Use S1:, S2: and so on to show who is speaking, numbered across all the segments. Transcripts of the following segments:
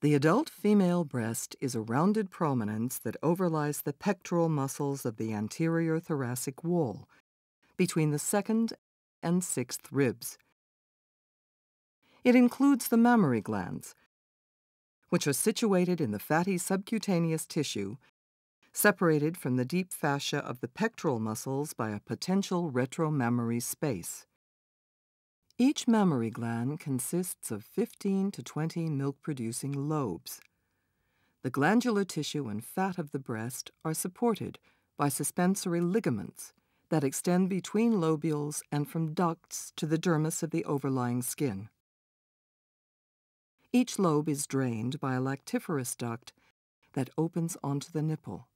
S1: The adult female breast is a rounded prominence that overlies the pectoral muscles of the anterior thoracic wall, between the second and sixth ribs. It includes the mammary glands, which are situated in the fatty subcutaneous tissue, separated from the deep fascia of the pectoral muscles by a potential retromammary space. Each mammary gland consists of 15 to 20 milk-producing lobes. The glandular tissue and fat of the breast are supported by suspensory ligaments that extend between lobules and from ducts to the dermis of the overlying skin. Each lobe is drained by a lactiferous duct that opens onto the nipple.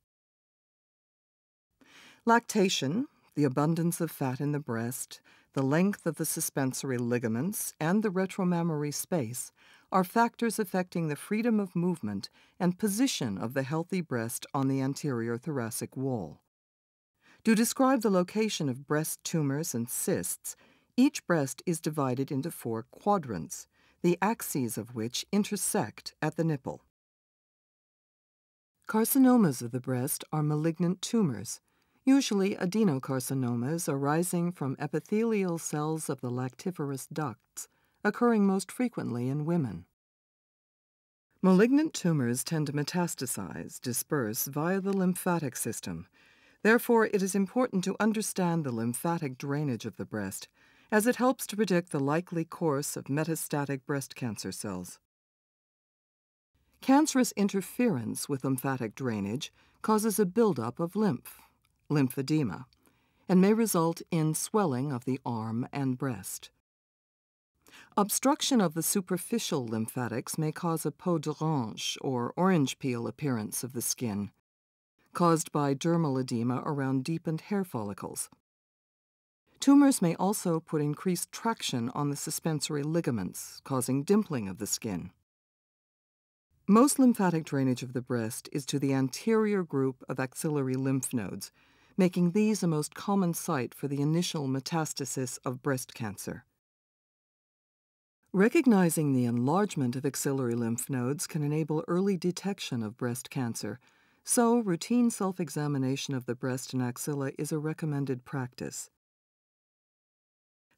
S1: Lactation, the abundance of fat in the breast, the length of the suspensory ligaments, and the retromammary space are factors affecting the freedom of movement and position of the healthy breast on the anterior thoracic wall. To describe the location of breast tumors and cysts, each breast is divided into four quadrants, the axes of which intersect at the nipple. Carcinomas of the breast are malignant tumors usually adenocarcinomas arising from epithelial cells of the lactiferous ducts, occurring most frequently in women. Malignant tumors tend to metastasize, disperse via the lymphatic system. Therefore, it is important to understand the lymphatic drainage of the breast, as it helps to predict the likely course of metastatic breast cancer cells. Cancerous interference with lymphatic drainage causes a buildup of lymph, lymphedema, and may result in swelling of the arm and breast. Obstruction of the superficial lymphatics may cause a peau d'orange or orange peel appearance of the skin, caused by dermal edema around deepened hair follicles. Tumors may also put increased traction on the suspensory ligaments, causing dimpling of the skin. Most lymphatic drainage of the breast is to the anterior group of axillary lymph nodes, making these a most common site for the initial metastasis of breast cancer. Recognizing the enlargement of axillary lymph nodes can enable early detection of breast cancer, so routine self-examination of the breast and axilla is a recommended practice.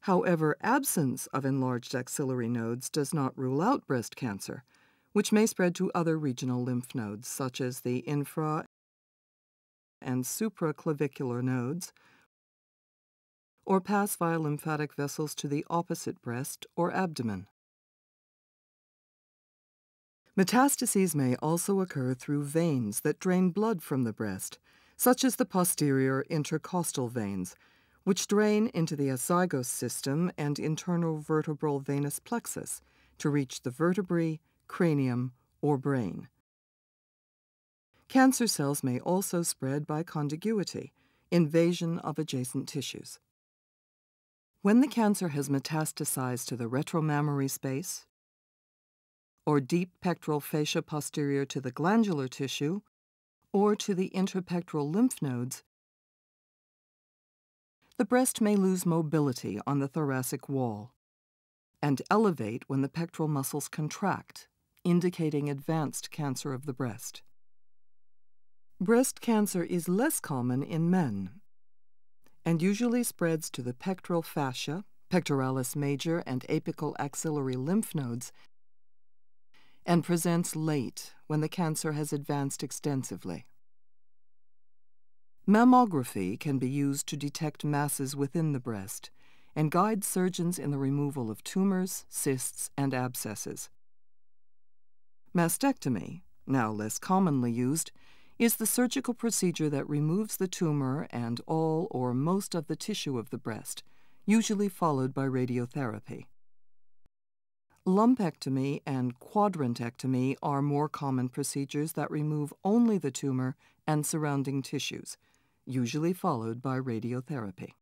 S1: However, absence of enlarged axillary nodes does not rule out breast cancer, which may spread to other regional lymph nodes, such as the infra and supraclavicular nodes, or pass via lymphatic vessels to the opposite breast or abdomen. Metastases may also occur through veins that drain blood from the breast, such as the posterior intercostal veins, which drain into the azygos system and internal vertebral venous plexus to reach the vertebrae, cranium, or brain. Cancer cells may also spread by contiguity, invasion of adjacent tissues. When the cancer has metastasized to the retromammary space, or deep pectoral fascia posterior to the glandular tissue, or to the intrapectoral lymph nodes, the breast may lose mobility on the thoracic wall and elevate when the pectoral muscles contract, indicating advanced cancer of the breast. Breast cancer is less common in men and usually spreads to the pectoral fascia, pectoralis major, and apical axillary lymph nodes and presents late when the cancer has advanced extensively. Mammography can be used to detect masses within the breast and guide surgeons in the removal of tumors, cysts, and abscesses. Mastectomy, now less commonly used, is the surgical procedure that removes the tumor and all or most of the tissue of the breast, usually followed by radiotherapy. Lumpectomy and quadrantectomy are more common procedures that remove only the tumor and surrounding tissues, usually followed by radiotherapy.